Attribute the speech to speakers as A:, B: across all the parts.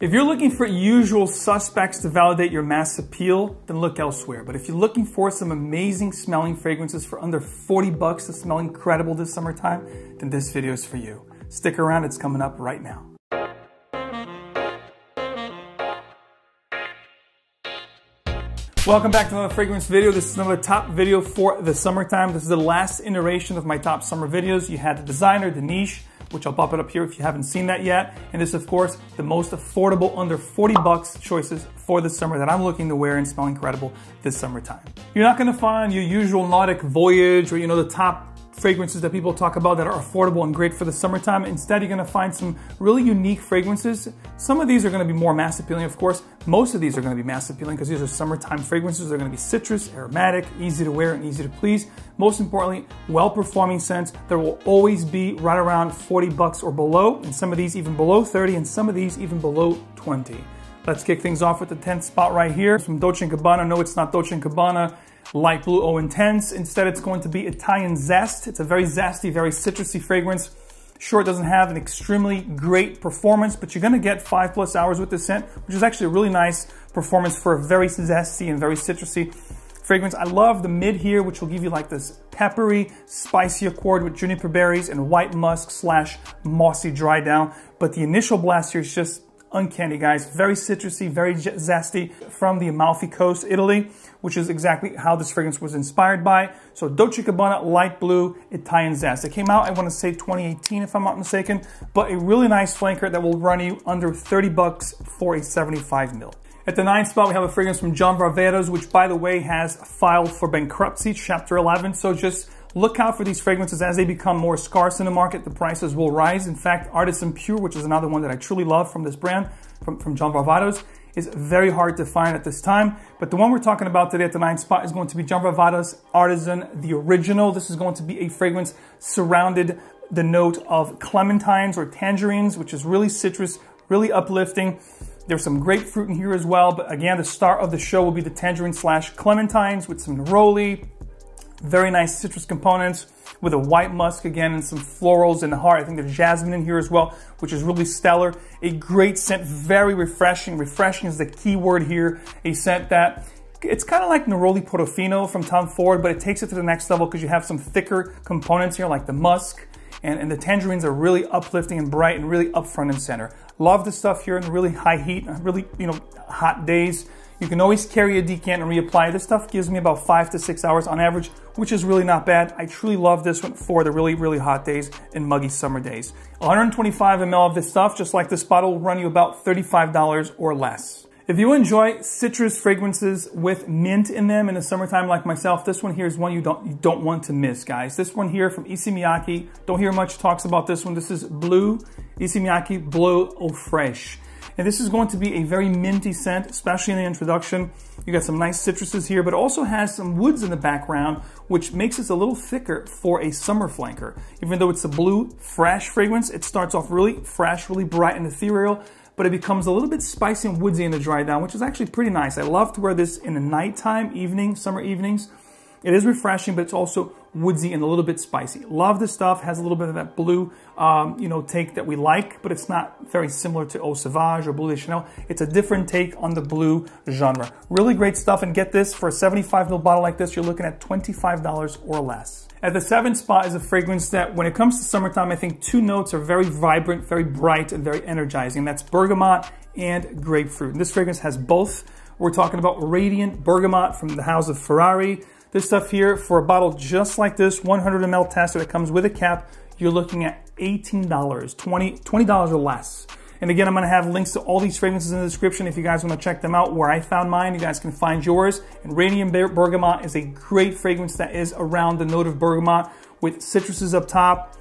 A: If you're looking for usual suspects to validate your mass appeal, then look elsewhere. But if you're looking for some amazing smelling fragrances for under 40 bucks to smell incredible this summertime, then this video is for you. Stick around, it's coming up right now. Welcome back to another fragrance video. This is another top video for the summertime. This is the last iteration of my top summer videos. You had the designer, the niche, which I'll pop it up here if you haven't seen that yet. And this, of course, the most affordable under 40 bucks choices for the summer that I'm looking to wear and smell incredible this summertime. You're not gonna find your usual Nautica Voyage or, you know, the top fragrances that people talk about that are affordable and great for the summertime. Instead, you're gonna find some really unique fragrances. Some of these are gonna be more mass appealing, of course. Most of these are gonna be mass appealing because these are summertime fragrances. They're gonna be citrus, aromatic, easy to wear, and easy to please. Most importantly, well performing scents. There will always be right around 40 bucks or below, and some of these even below 30, and some of these even below 20. Let's kick things off with the 10th spot right here from Dolce & Gabbana. No, it's not Dolce & Gabbana light blue Eau Intense. Instead, it's going to be Italian zest. It's a very zesty, very citrusy fragrance. Sure, it doesn't have an extremely great performance, but you're gonna get five plus hours with this scent, which is actually a really nice performance for a very zesty and very citrusy fragrance. I love the mid here, which will give you like this peppery, spicy accord with juniper berries and white musk slash mossy dry down. But the initial blast here is just uncanny, guys. Very citrusy, very zesty from the Amalfi Coast, Italy, which is exactly how this fragrance was inspired by. So Dolce Gabbana Light Blue Italian Zest. It came out, I want to say 2018 if I'm not mistaken, but a really nice flanker that will run you under 30 bucks for a 75 mil. At the ninth spot, we have a fragrance from John Varvatos, which by the way has filed for bankruptcy, chapter 11. So just Look out for these fragrances as they become more scarce in the market. The prices will rise. In fact, Artisan Pure, which is another one that I truly love from this brand, from, from John Varvatos, is very hard to find at this time. But the one we're talking about today at the ninth spot is going to be John Varvatos Artisan, the original. This is going to be a fragrance surrounded the note of clementines or tangerines, which is really citrus, really uplifting. There's some grapefruit in here as well, but again, the star of the show will be the tangerine slash clementines with some neroli, very nice citrus components with a white musk again and some florals in the heart. I think there's jasmine in here as well, which is really stellar. A great scent, very refreshing. Refreshing is the key word here. A scent that it's kind of like Neroli Portofino from Tom Ford, but it takes it to the next level because you have some thicker components here like the musk and, and the tangerines are really uplifting and bright and really up front and center. Love the stuff here in really high heat, really, you know, hot days. You can always carry a decant and reapply. This stuff gives me about five to six hours on average, which is really not bad. I truly love this one for the really, really hot days and muggy summer days. 125 ml of this stuff, just like this bottle, will run you about $35 or less. If you enjoy citrus fragrances with mint in them in the summertime like myself, this one here is one you don't, you don't want to miss, guys. This one here from Issey Miyake, don't hear much talks about this one. This is Blue Issey Miyake Bleu Eau Fraiche. And this is going to be a very minty scent, especially in the introduction. You got some nice citruses here, but also has some woods in the background, which makes this a little thicker for a summer flanker. Even though it's a blue, fresh fragrance, it starts off really fresh, really bright and ethereal, but it becomes a little bit spicy and woodsy in the dry down, which is actually pretty nice. I love to wear this in the nighttime, evening, summer evenings. It is refreshing, but it's also woodsy and a little bit spicy. Love this stuff. Has a little bit of that blue, um, you know, take that we like, but it's not very similar to Eau Sauvage or Bleu de Chanel. It's a different take on the blue genre. Really great stuff. And get this, for a 75 ml bottle like this, you're looking at $25 or less. At the seventh spot is a fragrance that, when it comes to summertime, I think two notes are very vibrant, very bright, and very energizing. That's bergamot and grapefruit. And this fragrance has both. We're talking about Radiant Bergamot from the house of Ferrari. This stuff here, for a bottle just like this, 100 ml tester that comes with a cap, you're looking at $18, $20, $20 or less. And again, I'm gonna have links to all these fragrances in the description if you guys wanna check them out. Where I found mine, you guys can find yours. And Radiant Bergamot is a great fragrance that is around the note of bergamot with citruses up top,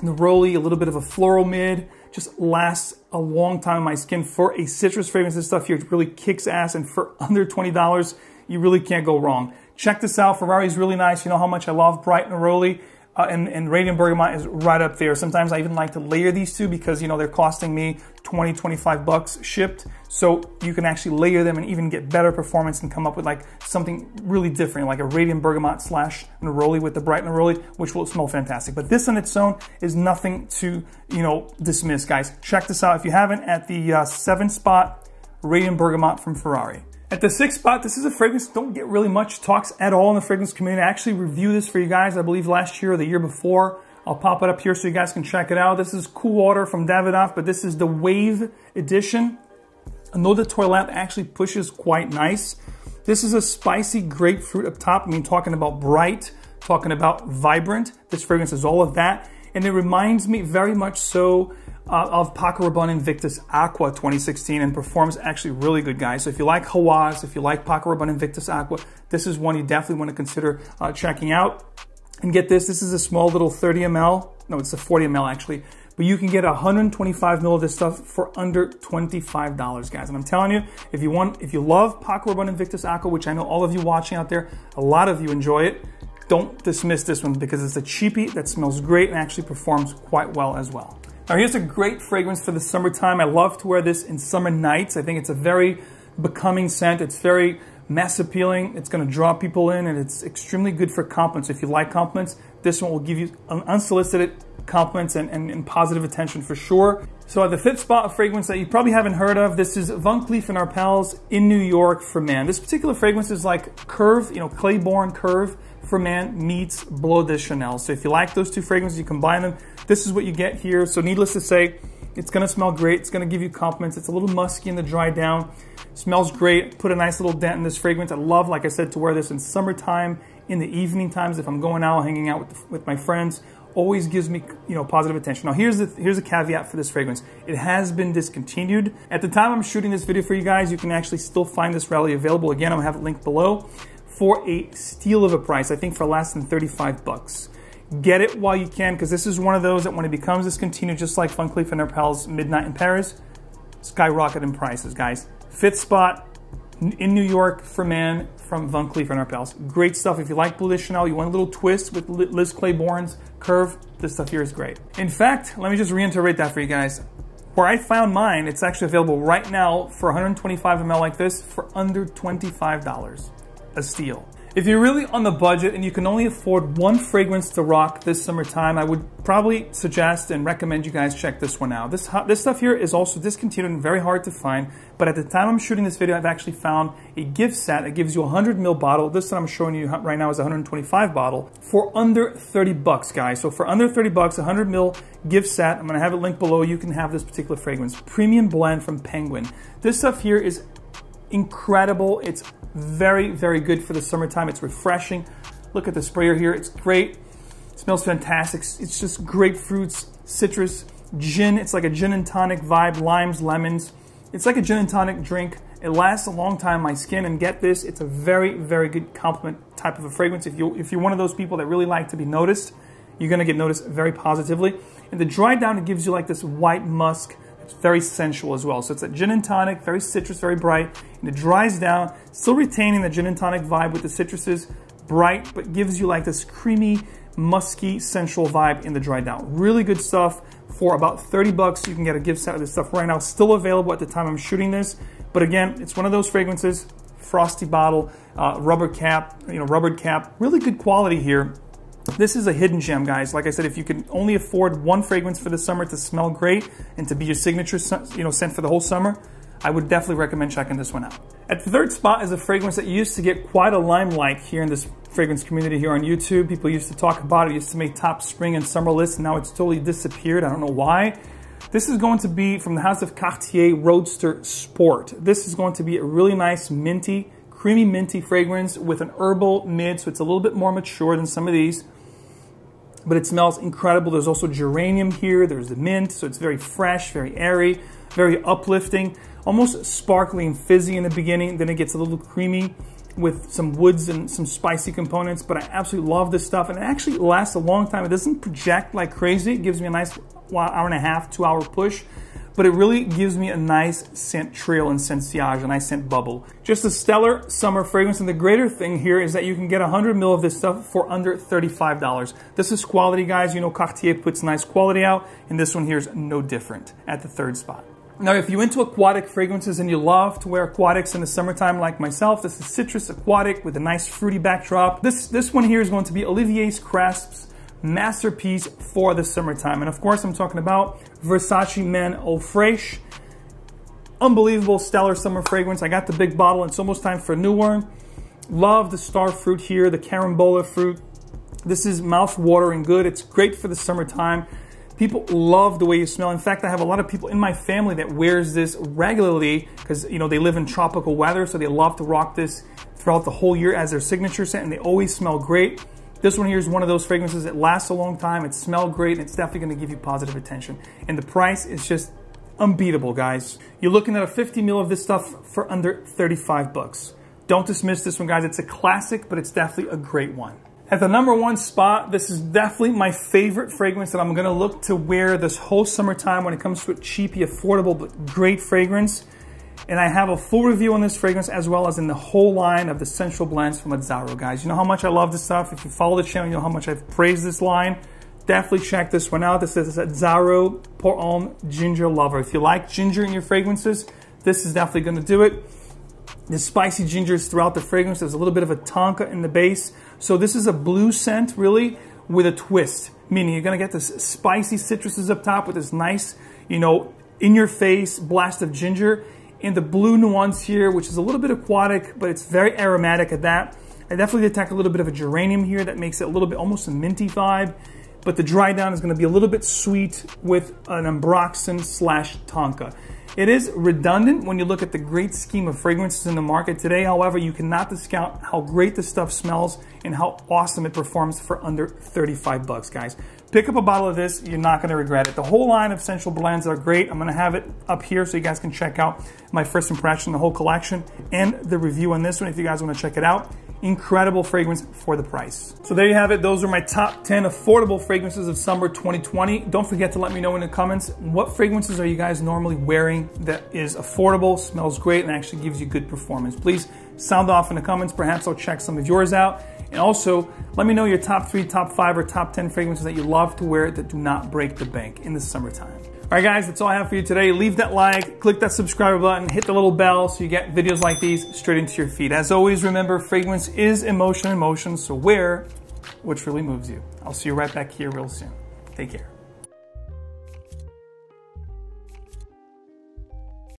A: neroli, a little bit of a floral mid, just lasts a long time on my skin for a citrus fragrance. This stuff here really kicks ass and for under $20, you really can't go wrong. Check this out. Ferrari is really nice. You know how much I love Bright Neroli. uh, and, and Radiant Bergamot is right up there. Sometimes I even like to layer these two because, you know, they're costing me 20, 25 bucks shipped. So you can actually layer them and even get better performance and come up with like something really different, like a Radiant Bergamot slash Neroli with the Bright Neroli, which will smell fantastic. But this on its own is nothing to, you know, dismiss, guys. Check this out if you haven't at the uh, seven spot Radiant Bergamot from Ferrari. At the sixth spot, this is a fragrance don't get really much talks at all in the fragrance community. I actually reviewed this for you guys, I believe last year or the year before. I'll pop it up here so you guys can check it out. This is Cool Water from Davidoff, but this is the Wave Edition. I know the toilet actually pushes quite nice. This is a spicy grapefruit up top. I mean, talking about bright, talking about vibrant. This fragrance is all of that. And it reminds me very much so uh, of Paco Rabanne Invictus Aqua 2016 and performs actually really good, guys. So if you like Hawas, if you like Paco Rabanne Invictus Aqua, this is one you definitely want to consider uh, checking out. And get this, this is a small little 30 ml. No, it's a 40 ml actually. But you can get 125 ml of this stuff for under $25, guys. And I'm telling you, if you want, if you love Paco Rabanne Invictus Aqua, which I know all of you watching out there, a lot of you enjoy it, don't dismiss this one because it's a cheapie that smells great and actually performs quite well as well. Now here's a great fragrance for the summertime. I love to wear this in summer nights. I think it's a very becoming scent. It's very mass appealing. It's going to draw people in and it's extremely good for compliments. If you like compliments, this one will give you unsolicited compliments and, and, and, positive attention for sure. So at the fifth spot, a fragrance that you probably haven't heard of, this is Van Cleef & Arpels in New York for man. This particular fragrance is like Curve, you know, Claiborne Curve for man meets Bleu de Chanel. So if you like those two fragrances, you combine them. This is what you get here. So needless to say, it's gonna smell great. It's gonna give you compliments. It's a little musky in the dry down. Smells great. Put a nice little dent in this fragrance. I love, like I said, to wear this in summertime, in the evening times, if I'm going out, hanging out with, with my friends. Always gives me, you know, positive attention. Now, here's the here's a caveat for this fragrance. It has been discontinued. At the time I'm shooting this video for you guys, you can actually still find this rally available. Again, I'm gonna have it linked below for a steal of a price. I think for less than 35 bucks. Get it while you can because this is one of those that when it becomes discontinued, just like Van Cleef & Arpels Midnight in Paris, skyrocket in prices, guys. Fifth spot in New York for man from Van Cleef & Arpels. Great stuff. If you like Bleu de Chanel, you want a little twist with Liz Claiborne's curve, this stuff here is great. In fact, let me just reiterate that for you guys. Where I found mine, it's actually available right now for 125 ml like this for under $25 a steal. If you're really on the budget and you can only afford one fragrance to rock this summertime, I would probably suggest and recommend you guys check this one out. This, this stuff here is also discontinued and very hard to find, but at the time I'm shooting this video, I've actually found a gift set that gives you a 100 ml bottle. This that I'm showing you right now is a 125 bottle for under 30 bucks, guys. So for under 30 bucks, a 100 ml gift set, I'm gonna have it linked below. You can have this particular fragrance. Premium blend from Penguin. This stuff here is incredible. It's very, very good for the summertime. It's refreshing. Look at the sprayer here. It's great. It smells fantastic. It's just grapefruits, citrus, gin. It's like a gin and tonic vibe, limes, lemons. It's like a gin and tonic drink. It lasts a long time on my skin, and get this, it's a very, very good compliment type of a fragrance. If, you, if you're one of those people that really like to be noticed, you're gonna get noticed very positively. And the dry down, it gives you like this white musk, very sensual as well. So it's a gin and tonic, very citrus, very bright, and it dries down, still retaining the gin and tonic vibe with the citruses, bright, but gives you like this creamy, musky, sensual vibe in the dry down. Really good stuff. For about 30 bucks, you can get a gift set of this stuff right now. Still available at the time I'm shooting this. But again, it's one of those fragrances, frosty bottle, uh, rubber cap, you know, rubber cap, really good quality here. This is a hidden gem, guys. Like I said, if you can only afford one fragrance for the summer to smell great and to be your signature you know, scent for the whole summer, I would definitely recommend checking this one out. At the third spot is a fragrance that used to get quite a limelight here in this fragrance community here on YouTube. People used to talk about it, used to make top spring and summer lists. And now it's totally disappeared. I don't know why. This is going to be from the House of Cartier Roadster Sport. This is going to be a really nice minty, creamy minty fragrance with an herbal mid, so it's a little bit more mature than some of these but it smells incredible. There's also geranium here. There's the mint, so it's very fresh, very airy, very uplifting, almost sparkly and fizzy in the beginning. Then it gets a little creamy with some woods and some spicy components, but I absolutely love this stuff. And it actually lasts a long time. It doesn't project like crazy. It gives me a nice hour and a half, two hour push, but it really gives me a nice scent trail and scent sillage, a nice scent bubble. Just a stellar summer fragrance. And the greater thing here is that you can get 100 ml of this stuff for under $35. This is quality, guys. You know Cartier puts nice quality out, and this one here is no different at the third spot. Now, if you're into aquatic fragrances and you love to wear aquatics in the summertime like myself, this is Citrus Aquatic with a nice fruity backdrop. This, this one here is going to be Olivier Cresp's masterpiece for the summertime. And of course, I'm talking about Versace Men Eau Fraiche. Unbelievable, stellar summer fragrance. I got the big bottle. It's almost time for a new one. Love the star fruit here, the carambola fruit. This is mouth-watering good. It's great for the summertime. People love the way you smell. In fact, I have a lot of people in my family that wears this regularly because you know they live in tropical weather, so they love to rock this throughout the whole year as their signature scent, and they always smell great. This one here is one of those fragrances that lasts a long time. It smells great, and it's definitely going to give you positive attention. And the price is just unbeatable, guys. You're looking at a 50 ml of this stuff for under 35 bucks. Don't dismiss this one, guys. It's a classic, but it's definitely a great one. At the number one spot, this is definitely my favorite fragrance that I'm gonna look to wear this whole summertime when it comes to a cheapy, affordable, but great fragrance. And I have a full review on this fragrance as well as in the whole line of the Essential Blends from Azzaro, guys. You know how much I love this stuff. If you follow the channel, you know how much I've praised this line. Definitely check this one out. This is Azzaro Pour Homme Ginger Lover. If you like ginger in your fragrances, this is definitely gonna do it. The spicy gingers throughout the fragrance. There's a little bit of a tonka in the base. So this is a blue scent really with a twist, meaning you're gonna get this spicy citruses up top with this nice, you know, in your face blast of ginger and the blue nuance here, which is a little bit aquatic, but it's very aromatic at that. I definitely detect a little bit of a geranium here that makes it a little bit almost a minty vibe, but the dry down is gonna be a little bit sweet with an ambroxan slash tonka. It is redundant when you look at the great scheme of fragrances in the market today. However, you cannot discount how great this stuff smells and how awesome it performs for under 35 bucks, guys. Pick up a bottle of this, you're not gonna regret it. The whole line of essential blends are great. I'm gonna have it up here so you guys can check out my first impression, the whole collection, and the review on this one if you guys wanna check it out incredible fragrance for the price. So there you have it. Those are my top 10 affordable fragrances of summer 2020. Don't forget to let me know in the comments what fragrances are you guys normally wearing that is affordable, smells great, and actually gives you good performance. Please sound off in the comments. Perhaps I'll check some of yours out. And also, let me know your top three, top five, or top 10 fragrances that you love to wear that do not break the bank in the summertime. All right, guys, that's all I have for you today. Leave that like, click that subscribe button, hit the little bell so you get videos like these straight into your feed. As always, remember, fragrance is emotion in motion, so wear what truly moves you. I'll see you right back here real soon. Take care.